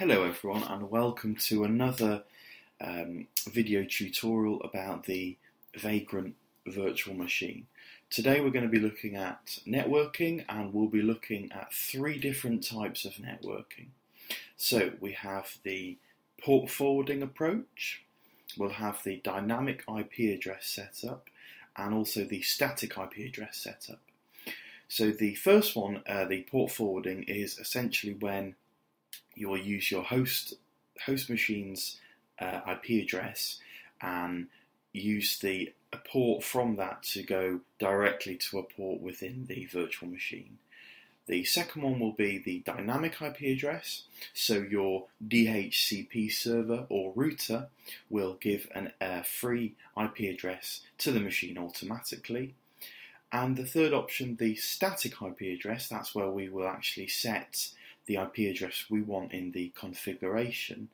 Hello everyone and welcome to another um, video tutorial about the Vagrant virtual machine. Today we're going to be looking at networking and we'll be looking at three different types of networking. So we have the port forwarding approach, we'll have the dynamic IP address setup and also the static IP address setup. So the first one, uh, the port forwarding, is essentially when you will use your host host machine's uh, IP address and use the a port from that to go directly to a port within the virtual machine. The second one will be the dynamic IP address. So your DHCP server or router will give a uh, free IP address to the machine automatically. And the third option, the static IP address, that's where we will actually set the IP address we want in the configuration.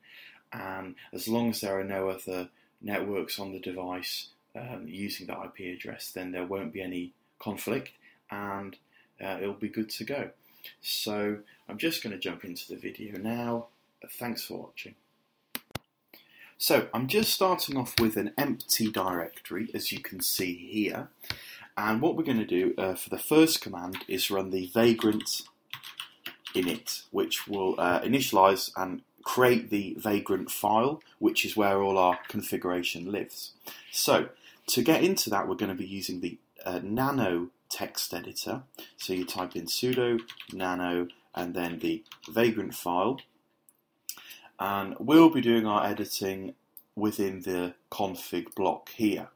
And as long as there are no other networks on the device um, using that IP address, then there won't be any conflict and uh, it'll be good to go. So I'm just going to jump into the video now. Thanks for watching. So I'm just starting off with an empty directory, as you can see here. And what we're going to do uh, for the first command is run the vagrant init, which will uh, initialize and create the vagrant file, which is where all our configuration lives. So to get into that, we're going to be using the uh, nano text editor. So you type in sudo nano and then the vagrant file. And we'll be doing our editing within the config block here.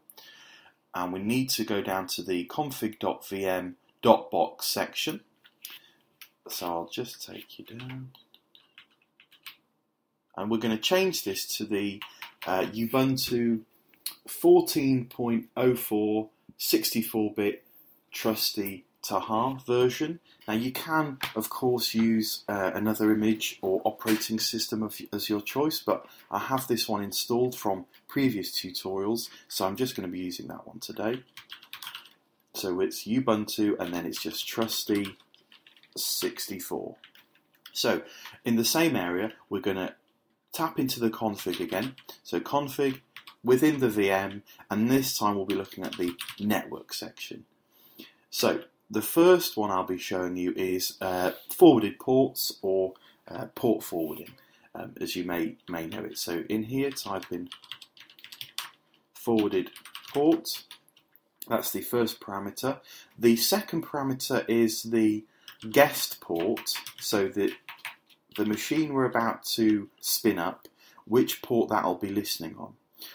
And we need to go down to the config.vm.box section so I'll just take you down. And we're going to change this to the uh, Ubuntu 14.04 64-bit trusty Tahr version. Now you can, of course, use uh, another image or operating system of, as your choice, but I have this one installed from previous tutorials, so I'm just going to be using that one today. So it's Ubuntu, and then it's just trusty 64. So in the same area, we're going to tap into the config again. So config within the VM, and this time we'll be looking at the network section. So the first one I'll be showing you is uh, forwarded ports or uh, port forwarding, um, as you may may know it. So in here, type in forwarded port. That's the first parameter. The second parameter is the guest port so that the machine we're about to spin up, which port that'll be listening on.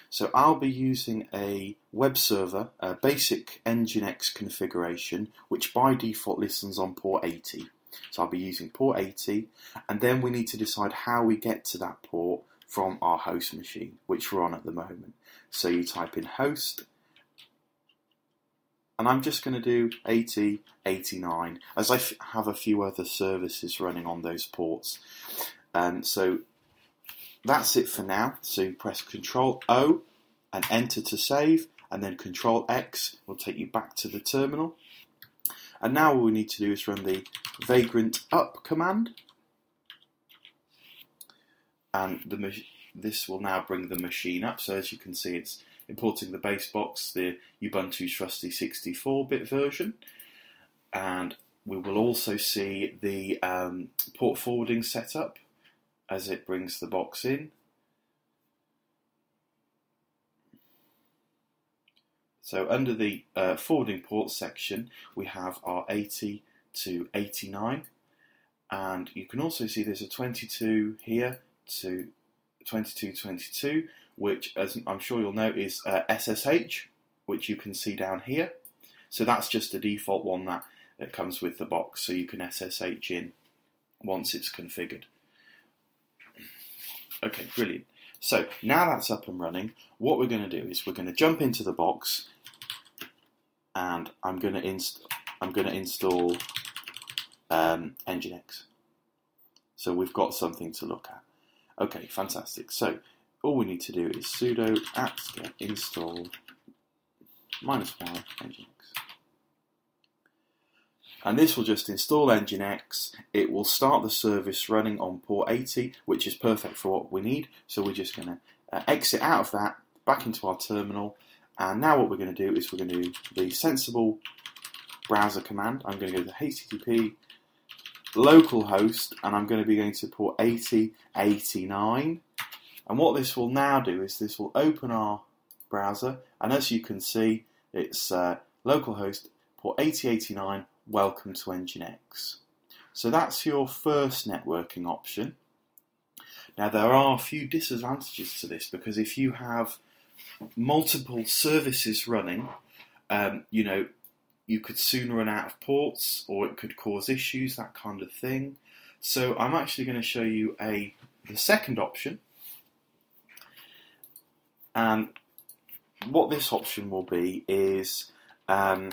So I'll be using a web server, a basic Nginx configuration, which by default listens on port 80. So I'll be using port 80, and then we need to decide how we get to that port from our host machine, which we're on at the moment. So you type in host and I'm just going to do 80, 89, as I have a few other services running on those ports. And um, so that's it for now. So press Control O and enter to save, and then Control X will take you back to the terminal. And now all we need to do is run the vagrant up command. And the this will now bring the machine up. So as you can see, it's importing the base box, the Ubuntu Trusty 64-bit version, and we will also see the um, port forwarding setup as it brings the box in. So under the uh, forwarding port section, we have our 80 to 89, and you can also see there's a 22 here to 2222, which, as I'm sure you'll know, is uh, SSH, which you can see down here. So that's just a default one that, that comes with the box, so you can SSH in once it's configured. Okay, brilliant. So now that's up and running, what we're going to do is we're going to jump into the box, and I'm going to inst I'm going to install um, Nginx. So we've got something to look at. Okay, fantastic. So all we need to do is sudo apt-get install minus y nginx. and this will just install Nginx. It will start the service running on port 80, which is perfect for what we need. So we're just going to uh, exit out of that, back into our terminal, and now what we're going to do is we're going to do the sensible browser command. I'm going to go to HTTP localhost, and I'm going to be going to port 8089. And what this will now do is this will open our browser, and as you can see, it's uh, localhost port 8089 welcome to Nginx. So that's your first networking option. Now there are a few disadvantages to this because if you have multiple services running, um, you know, you could soon run out of ports or it could cause issues, that kind of thing. So I'm actually going to show you a the second option. And what this option will be is um,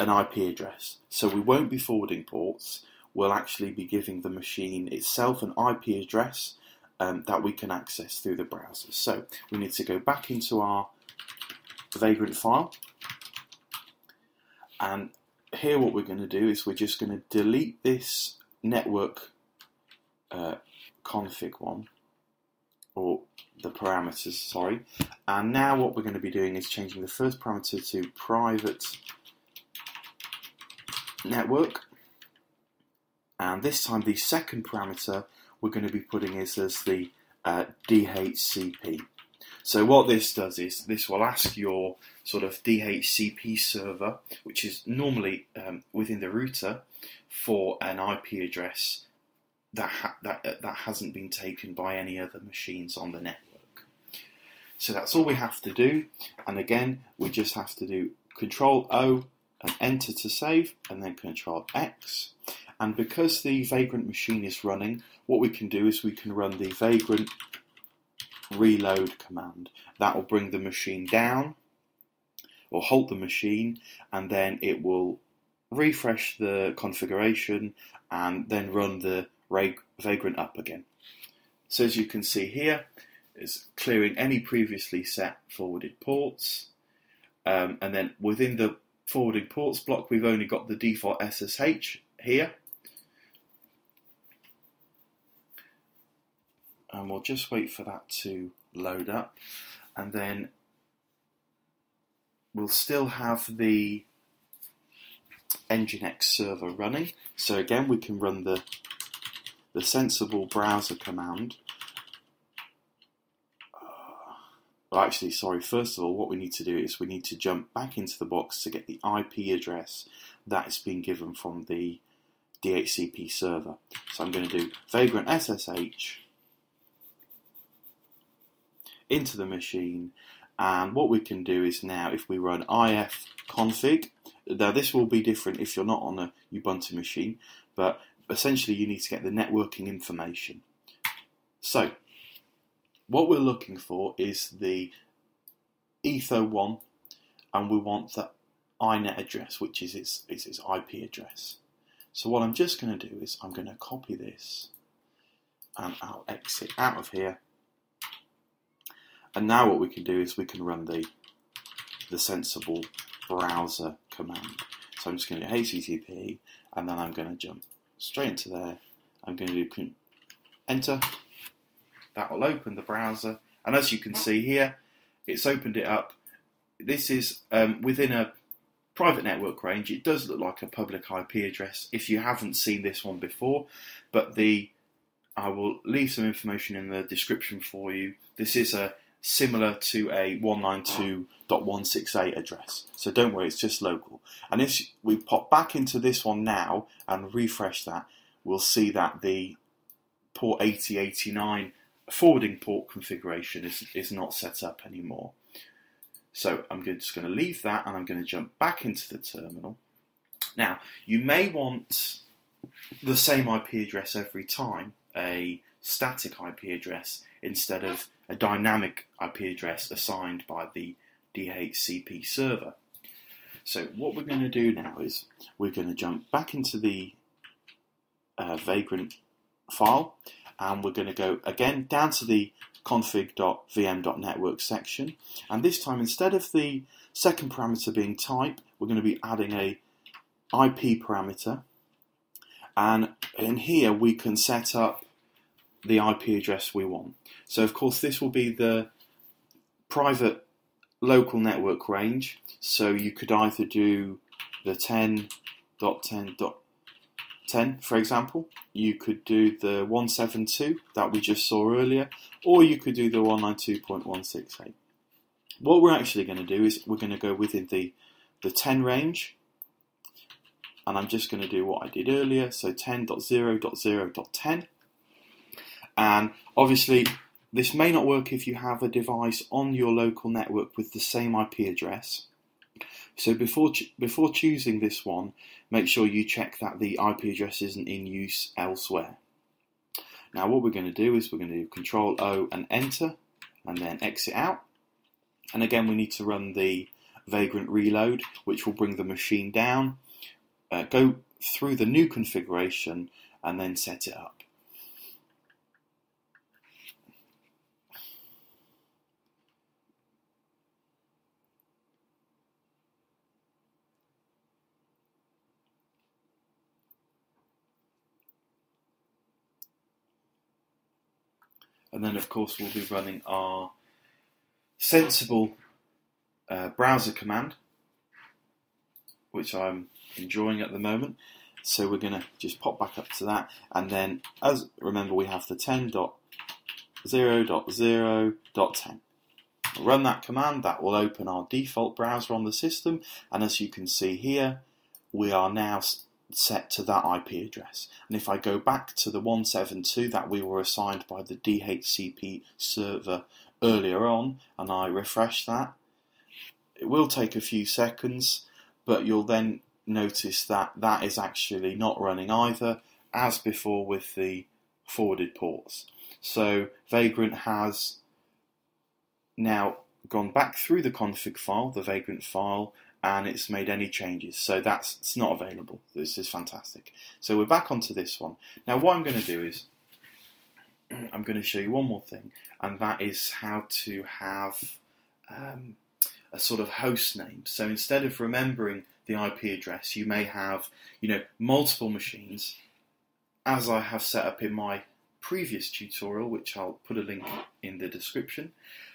an IP address. So we won't be forwarding ports, we'll actually be giving the machine itself an IP address um, that we can access through the browser. So we need to go back into our Vagrant file and here what we're going to do is we're just going to delete this network uh, config one or the parameters, sorry. And now what we're going to be doing is changing the first parameter to private network. And this time the second parameter we're going to be putting is as the uh, DHCP. So what this does is this will ask your sort of DHCP server, which is normally um, within the router, for an IP address that ha that uh, that hasn't been taken by any other machines on the network. So that's all we have to do, and again we just have to do Control O and enter to save, and then Control X. And because the Vagrant machine is running, what we can do is we can run the Vagrant reload command. That will bring the machine down or halt the machine, and then it will refresh the configuration and then run the Vagrant up again. So as you can see here, it's clearing any previously set forwarded ports, um, and then within the forwarded ports block, we've only got the default SSH here. And we'll just wait for that to load up. And then we'll still have the Nginx server running. So again, we can run the, the sensible browser command uh, Well, actually, sorry, first of all, what we need to do is we need to jump back into the box to get the IP address that is being given from the DHCP server. So I'm going to do vagrant SSH into the machine and what we can do is now if we run if config now this will be different if you're not on a Ubuntu machine but essentially you need to get the networking information so what we're looking for is the Ether1 and we want the INET address, which is its, is its IP address. So what I'm just going to do is I'm going to copy this and I'll exit out of here. And now what we can do is we can run the, the sensible browser command. So I'm just going to do HTTP and then I'm going to jump straight into there. I'm going to do enter that will open the browser. And as you can see here, it's opened it up. This is um, within a private network range. It does look like a public IP address if you haven't seen this one before, but the I will leave some information in the description for you. This is a similar to a 192.168 address. So don't worry, it's just local. And if we pop back into this one now and refresh that, we'll see that the port 8089 forwarding port configuration is, is not set up anymore. So I'm just going to leave that and I'm going to jump back into the terminal. Now, you may want the same IP address every time, a static IP address, instead of a dynamic IP address assigned by the DHCP server. So what we're going to do now is we're going to jump back into the uh, Vagrant file and we're going to go again down to the config.vm.network section and this time instead of the second parameter being type we're going to be adding a IP parameter and in here we can set up the IP address we want. So of course this will be the private local network range. So you could either do the 10.10.10 for example. You could do the 172 that we just saw earlier or you could do the 192.168. What we're actually going to do is we're going to go within the, the 10 range and I'm just going to do what I did earlier, so 10.0.0.10 and obviously this may not work if you have a device on your local network with the same IP address. So before before choosing this one, make sure you check that the IP address isn't in use elsewhere. Now what we're going to do is we're going to do Control O and Enter, and then exit out. And again, we need to run the Vagrant reload, which will bring the machine down. Uh, go through the new configuration and then set it up. And then of course we'll be running our sensible uh, browser command which I'm enjoying at the moment. So we're going to just pop back up to that. And then as remember we have the 10.0.0.10 run that command. That will open our default browser on the system. And as you can see here we are now set to that IP address. And if I go back to the 172 that we were assigned by the DHCP server earlier on, and I refresh that, it will take a few seconds, but you'll then notice that that is actually not running either, as before with the forwarded ports. So Vagrant has now gone back through the config file, the Vagrant file, and it's made any changes. So that's it's not available. This is fantastic. So we're back onto this one. Now what I'm going to do is I'm going to show you one more thing, and that is how to have um, a sort of host name. So instead of remembering the IP address, you may have you know multiple machines, as I have set up in my previous tutorial, which I'll put a link in the description.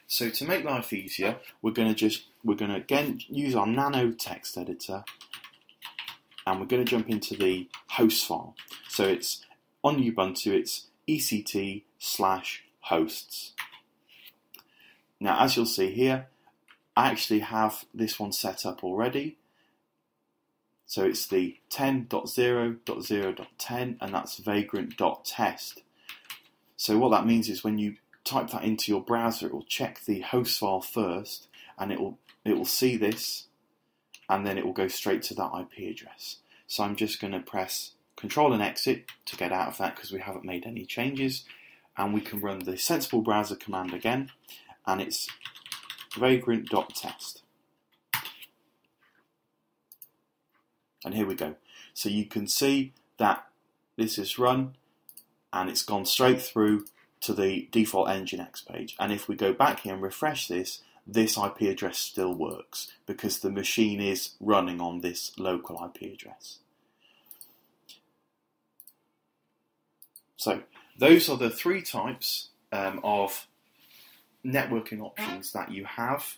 So to make life easier, we're going to just we're going to again use our nano text editor, and we're going to jump into the host file. So it's on Ubuntu, it's ect slash hosts. Now, as you'll see here, I actually have this one set up already. So it's the 10.0.0.10 and that's vagrant.test. So what that means is when you type that into your browser, it will check the host file first, and it will it will see this, and then it will go straight to that IP address. So I'm just going to press Control and Exit to get out of that because we haven't made any changes, and we can run the Sensible Browser command again, and it's vagrant.test. And here we go. So you can see that this is run and it's gone straight through to the default Nginx page. And if we go back here and refresh this, this IP address still works because the machine is running on this local IP address. So those are the three types um, of networking options that you have.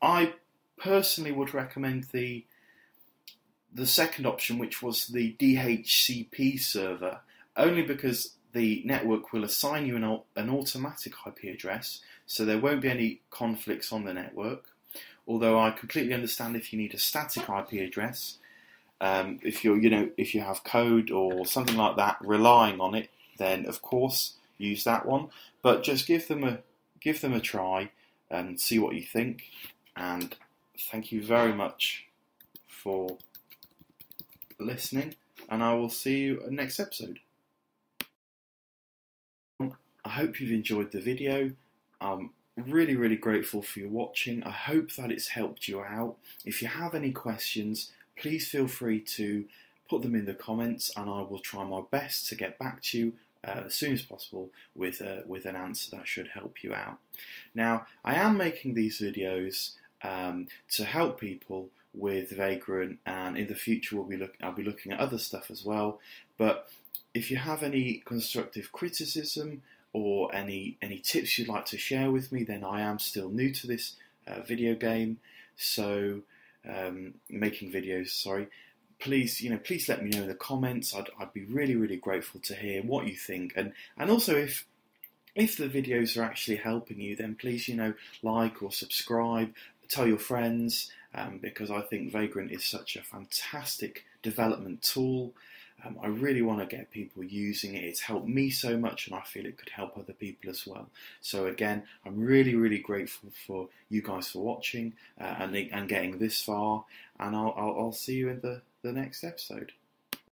I personally would recommend the the second option, which was the DHCP server, only because the network will assign you an, an automatic IP address, so there won't be any conflicts on the network. Although I completely understand if you need a static IP address, um, if you're, you know, if you have code or something like that relying on it, then of course use that one. But just give them a give them a try and see what you think. And thank you very much for listening. And I will see you next episode. I hope you've enjoyed the video. I'm really, really grateful for your watching. I hope that it's helped you out. If you have any questions, please feel free to put them in the comments and I will try my best to get back to you uh, as soon as possible with, a, with an answer that should help you out. Now, I am making these videos um, to help people with Vagrant, and in the future we'll be look, I'll be looking at other stuff as well. But if you have any constructive criticism or any any tips you'd like to share with me, then I am still new to this uh, video game, so um, making videos. Sorry, please you know please let me know in the comments. I'd I'd be really really grateful to hear what you think, and and also if if the videos are actually helping you, then please you know like or subscribe, tell your friends, um, because I think Vagrant is such a fantastic development tool. Um, I really want to get people using it. It's helped me so much, and I feel it could help other people as well. So again, I'm really, really grateful for you guys for watching uh, and and getting this far. And I'll, I'll, I'll see you in the the next episode.